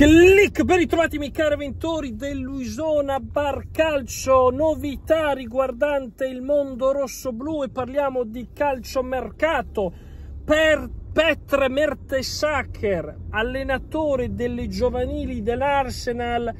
Click, ben ritrovati miei cari avventori del Luisona Bar Calcio, novità riguardante il mondo rosso-blu e parliamo di calcio mercato per Petre Mertesacker, allenatore delle giovanili dell'Arsenal,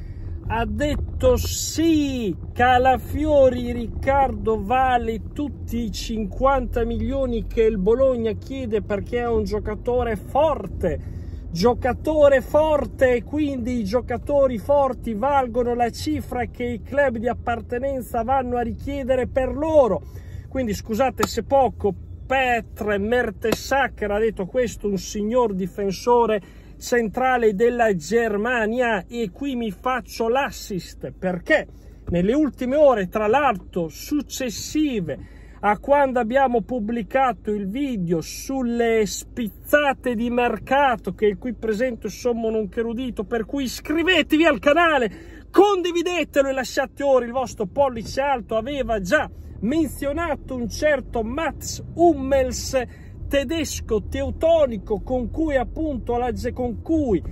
ha detto sì, Calafiori Riccardo vale tutti i 50 milioni che il Bologna chiede perché è un giocatore forte giocatore forte e quindi i giocatori forti valgono la cifra che i club di appartenenza vanno a richiedere per loro. Quindi scusate se poco, Petre Mertesacker ha detto questo, un signor difensore centrale della Germania e qui mi faccio l'assist perché nelle ultime ore, tra l'altro successive a quando abbiamo pubblicato il video sulle spizzate di mercato che qui presente sommo nonché erudito per cui iscrivetevi al canale condividetelo e lasciate ora il vostro pollice alto. Aveva già menzionato un certo Mats Hummels tedesco teutonico con cui appunto la, con cui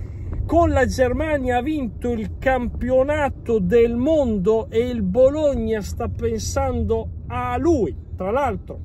con la Germania ha vinto il campionato del mondo e il Bologna sta pensando a lui tra l'altro,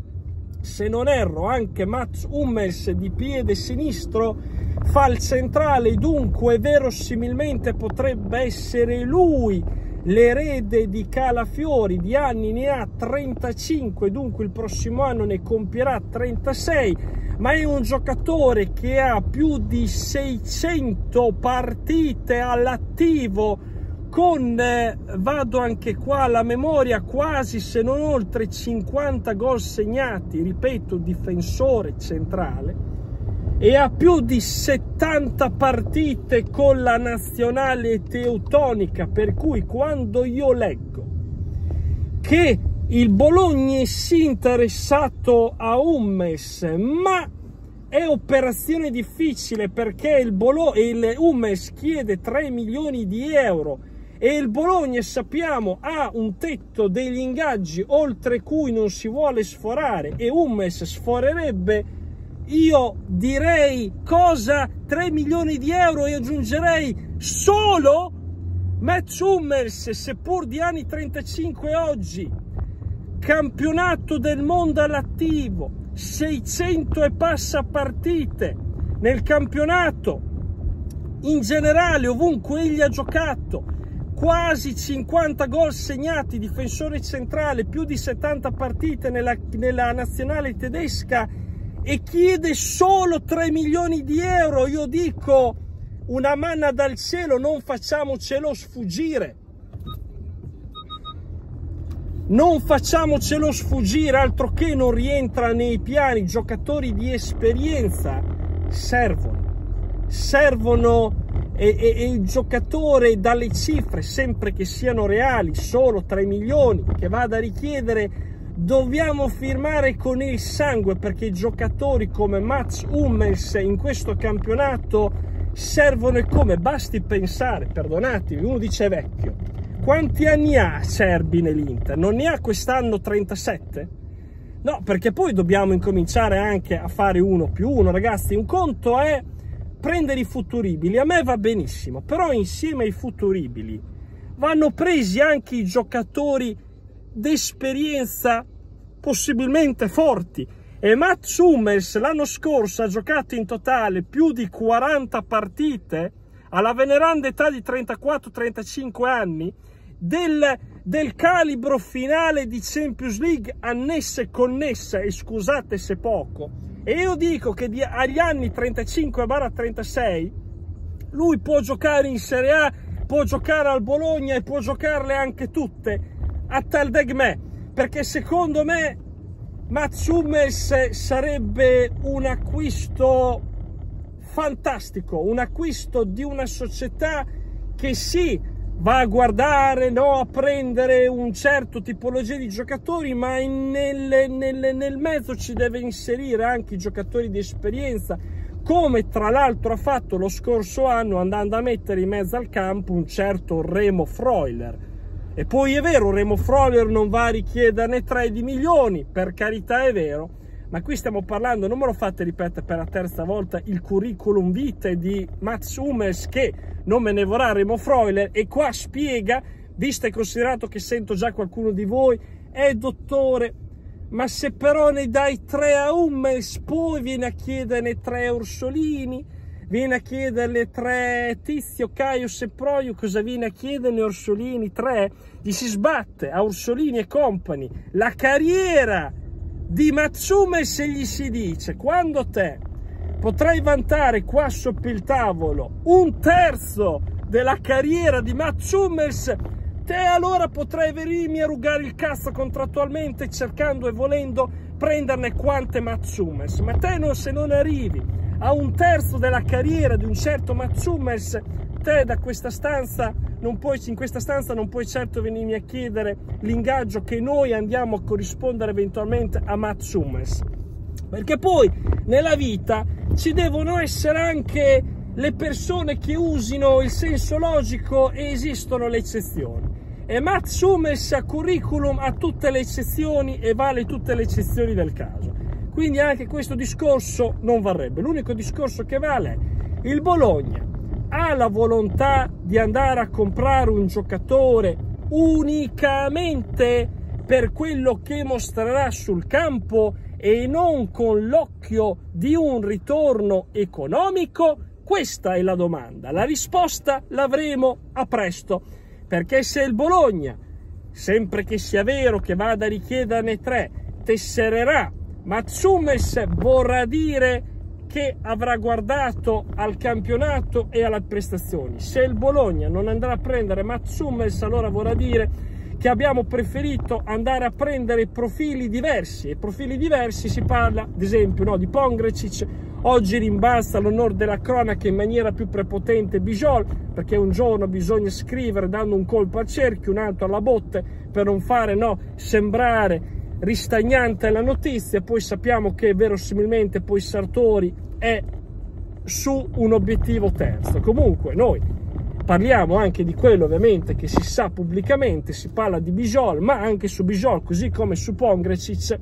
se non erro, anche Mats Hummels di piede sinistro fa il centrale, dunque verosimilmente potrebbe essere lui l'erede di Calafiori, di anni ne ha 35, dunque il prossimo anno ne compierà 36, ma è un giocatore che ha più di 600 partite all'attivo con, eh, vado anche qua alla memoria, quasi se non oltre 50 gol segnati, ripeto, difensore centrale, e ha più di 70 partite con la nazionale teutonica, per cui quando io leggo che il Bologna è interessato a Ummes, ma è operazione difficile perché il, Bolo- il chiede 3 milioni di euro e il Bologna sappiamo ha un tetto degli ingaggi oltre cui non si vuole sforare e Ummes sforerebbe. Io direi cosa? 3 milioni di euro e aggiungerei solo Matt Hummels seppur di anni 35 oggi. Campionato del mondo all'attivo 600 e passa partite nel campionato. In generale ovunque egli ha giocato quasi 50 gol segnati, difensore centrale, più di 70 partite nella, nella, nazionale tedesca e chiede solo 3 milioni di euro. Io dico una manna dal cielo, non facciamocelo sfuggire. Non facciamocelo sfuggire, altro che non rientra nei piani. Giocatori di esperienza servono, servono e, e, e, il giocatore dalle cifre, sempre che siano reali, solo 3 milioni, che vada a richiedere, dobbiamo firmare con il sangue perché giocatori come Mats Hummels in questo campionato servono e come, basti pensare, perdonatemi, uno dice vecchio, quanti anni ha Serbi nell'Inter? Non ne ha quest'anno 37? No, perché poi dobbiamo incominciare anche a fare uno più uno, ragazzi, un conto è prendere i futuribili, a me va benissimo, però insieme ai futuribili vanno presi anche i giocatori d'esperienza possibilmente forti. E Matt Hummels l'anno scorso ha giocato in totale più di 40 partite alla veneranda età di 34-35 anni del, del calibro finale di Champions League annessa e connessa e scusate se poco e io dico che di, agli anni 35-36 lui può giocare in Serie A può giocare al Bologna e può giocarle anche tutte a tal deg me perché secondo me Mats sarebbe un acquisto fantastico un acquisto di una società che sì va a guardare, no, a prendere un certo tipologia di giocatori, ma nel, nel, nel mezzo ci deve inserire anche i giocatori di esperienza, come tra l'altro ha fatto lo scorso anno andando a mettere in mezzo al campo un certo Remo Freuler. E poi è vero, Remo Freuler non va a richiederne 3 di milioni, per carità è vero, ma qui stiamo parlando, non me lo fate ripetere per la terza volta, il curriculum vitae di Mats Hummels che non me ne vorrà Remo Freuler e qua spiega, visto e considerato che sento già qualcuno di voi, è dottore, ma se però ne dai tre a Hummels, poi viene a chiederne tre a Orsolini, viene a chiederle tre Tizio, Caius e Proio, cosa viene a chiederne Orsolini? Tre? Gli si sbatte a Orsolini e compagni la carriera di Matsume se gli si dice quando te potrai vantare qua sopra il tavolo un terzo della carriera di Matsumels te allora potrai venirmi a rugare il cazzo contrattualmente cercando e volendo prenderne quante Matsumels ma te no, se non arrivi a un terzo della carriera di un certo Matsumels te da questa stanza non puoi, in questa stanza non puoi certo venirmi a chiedere l'ingaggio che noi andiamo a corrispondere eventualmente a Matt Hummels. Perché poi nella vita ci devono essere anche le persone che usino il senso logico e esistono le eccezioni. E Matt Hummels a curriculum ha tutte le eccezioni e vale tutte le eccezioni del caso. Quindi anche questo discorso non varrebbe. L'unico discorso che vale è il Bologna ha la volontà di andare a comprare un giocatore unicamente per quello che mostrerà sul campo e non con l'occhio di un ritorno economico? Questa è la domanda. La risposta l'avremo a presto, perché se il Bologna, sempre che sia vero che vada a richiederne tre, tessererà Matsumes vorrà dire che avrà guardato al campionato e alle prestazioni. Se il Bologna non andrà a prendere Mats Hummels, allora vorrà dire che abbiamo preferito andare a prendere profili diversi e profili diversi si parla ad esempio no, di Pongrecic oggi rimbalza l'onore della cronaca in maniera più prepotente Bijol perché un giorno bisogna scrivere dando un colpo al cerchio un altro alla botte per non fare no, sembrare ristagnante la notizia, poi sappiamo che verosimilmente poi Sartori è su un obiettivo terzo. Comunque noi parliamo anche di quello ovviamente che si sa pubblicamente, si parla di Bijol, ma anche su Bijol, così come su Pongrecic,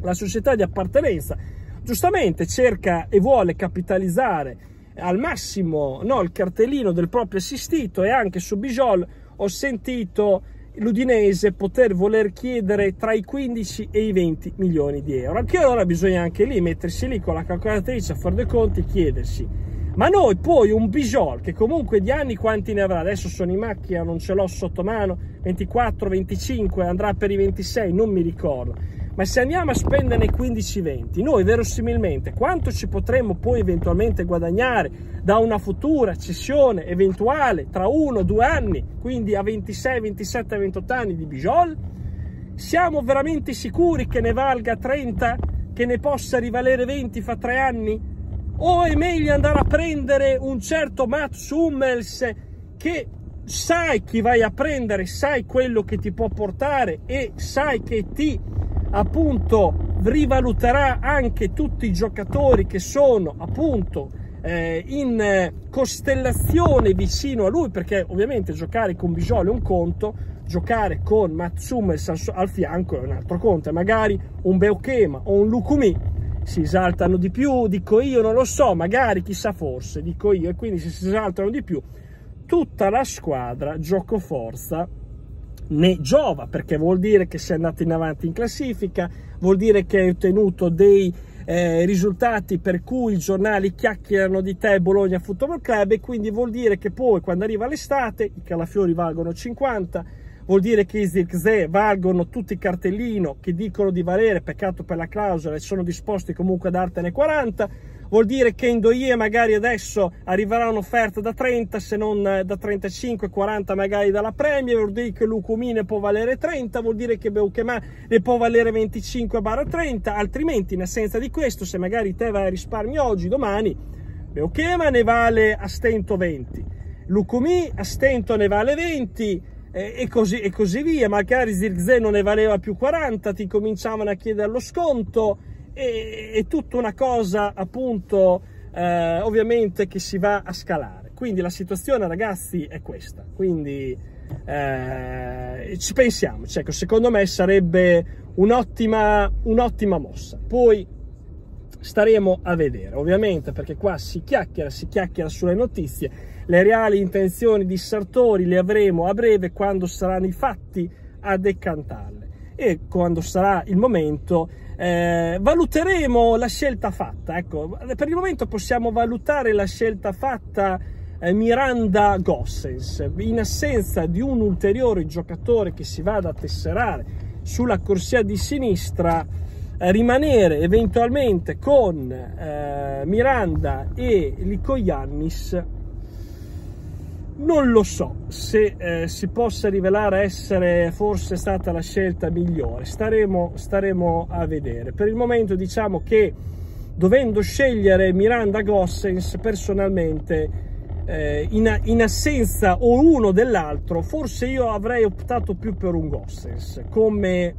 la società di appartenenza giustamente cerca e vuole capitalizzare al massimo no, il cartellino del proprio assistito e anche su Bijol ho sentito l'Udinese poter voler chiedere tra i 15 e i 20 milioni di euro. Anche allora bisogna anche lì mettersi lì con la calcolatrice a fare dei conti e chiedersi ma noi poi un Bijol che comunque di anni quanti ne avrà adesso sono in macchina non ce l'ho sotto mano 24 25 andrà per i 26 non mi ricordo ma se andiamo a spenderne 15-20, noi verosimilmente quanto ci potremmo poi eventualmente guadagnare da una futura cessione eventuale tra uno o due anni, quindi a 26, 27, 28 anni di Bijol? Siamo veramente sicuri che ne valga 30, che ne possa rivalere 20 fra tre anni? O è meglio andare a prendere un certo Mats Hummels che sai chi vai a prendere, sai quello che ti può portare e sai che ti appunto rivaluterà anche tutti i giocatori che sono appunto eh, in eh, costellazione vicino a lui perché ovviamente giocare con Bijol è un conto giocare con Matsumes al, fianco è un altro conto magari un Beokema o un Lukumi si esaltano di più, dico io, non lo so, magari chissà forse, dico io, e quindi se si esaltano di più, tutta la squadra gioco forza ne giova perché vuol dire che sei andato in avanti in classifica, vuol dire che hai ottenuto dei eh, risultati per cui i giornali chiacchierano di te Bologna Football Club e quindi vuol dire che poi quando arriva l'estate i calafiori valgono 50 vuol dire che i Zirkzee valgono tutti i cartellino che dicono di valere, peccato per la clausola e sono disposti comunque a dartene 40 vuol dire che in Doie magari adesso arriverà un'offerta da 30 se non eh, da 35 40 magari dalla Premier. Vuol dire che Lucumi ne può valere 30 vuol dire che Beukema ne può valere 25 30 altrimenti in assenza di questo se magari te vai a risparmio oggi domani Beukema ne vale a stento 20 Lucumi a stento ne vale 20 e così, e così via. Magari Zirkzee non ne valeva più 40 ti cominciavano a chiedere lo sconto è, è tutta una cosa appunto eh, ovviamente che si va a scalare. Quindi la situazione ragazzi è questa, quindi eh, ci pensiamo, ecco, secondo me sarebbe un'ottima, un'ottima mossa. Poi staremo a vedere, ovviamente perché qua si chiacchiera, si chiacchiera sulle notizie, le reali intenzioni di Sartori le avremo a breve quando saranno i fatti a decantarle e quando sarà il momento eh, valuteremo la scelta fatta. Ecco, per il momento possiamo valutare la scelta fatta eh, Miranda Gossens in assenza di un ulteriore giocatore che si vada a tesserare sulla corsia di sinistra eh, rimanere eventualmente con eh, Miranda e Lico Iannis non lo so se eh, si possa rivelare essere forse stata la scelta migliore, staremo, staremo a vedere. Per il momento diciamo che dovendo scegliere Miranda Gossens personalmente eh, in, in, assenza o uno dell'altro, forse io avrei optato più per un Gossens come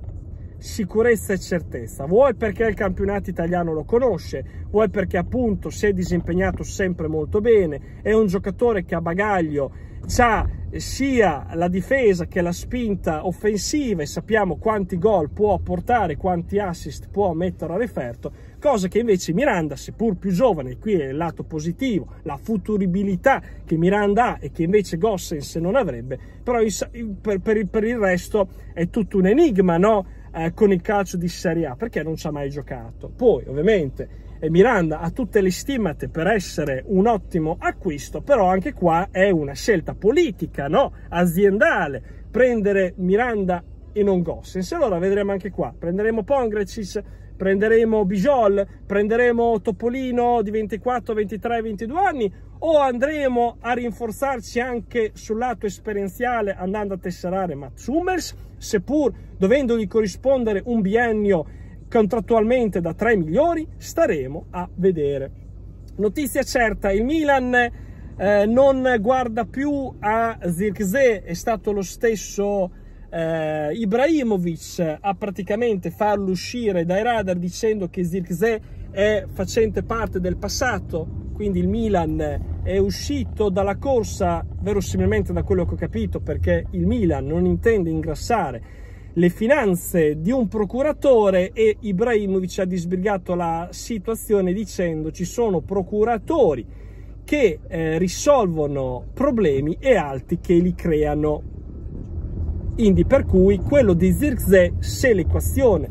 sicurezza e certezza, vuoi perché il campionato italiano lo conosce, vuoi perché appunto si è disimpegnato sempre molto bene, è un giocatore che ha bagaglio, ha sia la difesa che la spinta offensiva e sappiamo quanti gol può portare, quanti assist può mettere a referto, cosa che invece Miranda, seppur più giovane, qui è il lato positivo, la futuribilità che Miranda ha e che invece Gossens non avrebbe, però per, per, per il resto è tutto un enigma, no? Eh, con il calcio di Serie A perché non ci ha mai giocato. Poi, ovviamente, eh, Miranda ha tutte le stimate per essere un ottimo acquisto, però anche qua è una scelta politica, no? aziendale, prendere Miranda e non Gossens. Allora vedremo anche qua, prenderemo Pongrecic, prenderemo Bijol, prenderemo Topolino di 24, 23, 22 anni o andremo a rinforzarci anche sul lato esperienziale andando a tesserare Matt Hummels, seppur dovendogli corrispondere un biennio contrattualmente da 3 milioni, staremo a vedere. Notizia certa, il Milan eh, non guarda più a Zirkzee, è stato lo stesso eh, Ibrahimovic a praticamente farlo uscire dai radar dicendo che Zirkzee è facente parte del passato, quindi il Milan è uscito dalla corsa verosimilmente da quello che ho capito perché il Milan non intende ingrassare le finanze di un procuratore e Ibrahimovic ha disbrigato la situazione dicendo ci sono procuratori che eh, risolvono problemi e altri che li creano quindi per cui quello di Zirkzee, se l'equazione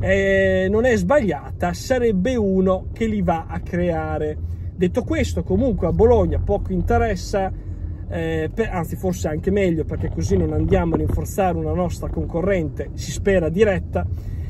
eh, non è sbagliata, sarebbe uno che li va a creare. Detto questo, comunque a Bologna poco interessa, eh, per, anzi forse anche meglio perché così non andiamo a rinforzare una nostra concorrente, si spera diretta,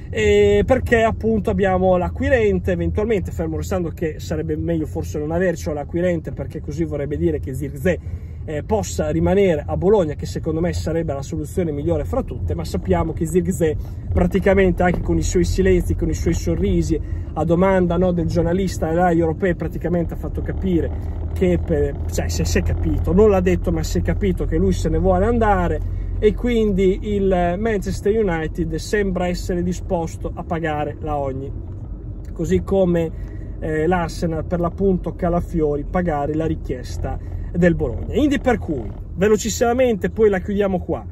eh, perché appunto abbiamo l'acquirente, eventualmente fermo restando che sarebbe meglio forse non avercelo l'acquirente perché così vorrebbe dire che Zirkzee eh, possa rimanere a Bologna, che secondo me sarebbe la soluzione migliore fra tutte, ma sappiamo che Zirkzee praticamente anche con i suoi silenzi, con i suoi sorrisi, a domanda no, del giornalista Rai Europei praticamente ha fatto capire che, per, cioè se si è capito, non l'ha detto ma si è capito che lui se ne vuole andare e quindi il Manchester United sembra essere disposto a pagare la ogni, così come eh, l'Arsenal per l'appunto Calafiori pagare la richiesta del Bologna. Quindi per cui, velocissimamente, poi la chiudiamo qua.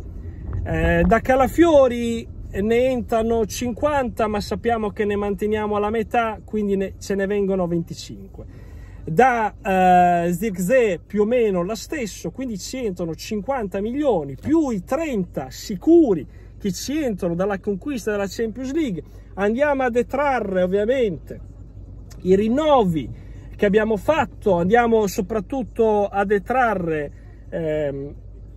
Eh, da Calafiori ne entrano 50, ma sappiamo che ne manteniamo alla metà, quindi ne, ce ne vengono 25. Da eh, Zirkzee più o meno la stesso, quindi ci entrano 50 milioni più i 30 sicuri che ci entrano dalla conquista della Champions League. Andiamo a detrarre ovviamente i rinnovi che abbiamo fatto, andiamo soprattutto a detrarre ehm,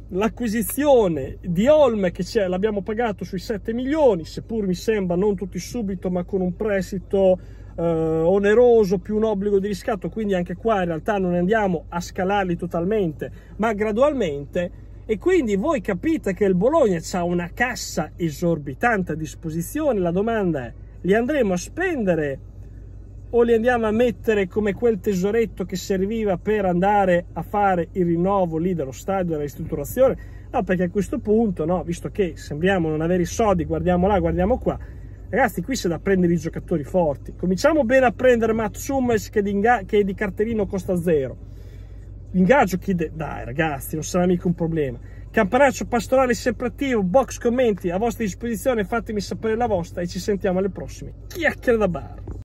l'acquisizione di Olme che l'abbiamo pagato sui 7 milioni, seppur mi sembra non tutti subito ma con un prestito eh, oneroso più un obbligo di riscatto, quindi anche qua in realtà non andiamo a scalarli totalmente ma gradualmente. E quindi voi capite che il Bologna ha una cassa esorbitante a disposizione, la domanda è li andremo a spendere o li andiamo a mettere come quel tesoretto che serviva per andare a fare il rinnovo lì dello stadio, della ristrutturazione? No, perché a questo punto, no, visto che sembriamo non avere i soldi, guardiamo là, guardiamo qua, ragazzi, qui c'è da prendere i giocatori forti. Cominciamo bene a prendere Matsumes che di, che di cartellino costa zero. L'ingaggio chi... Dai, ragazzi, non sarà mica un problema. Campanaccio pastorale sempre attivo, box commenti a vostra disposizione, fatemi sapere la vostra e ci sentiamo alle prossime. Chiacchiere da bar.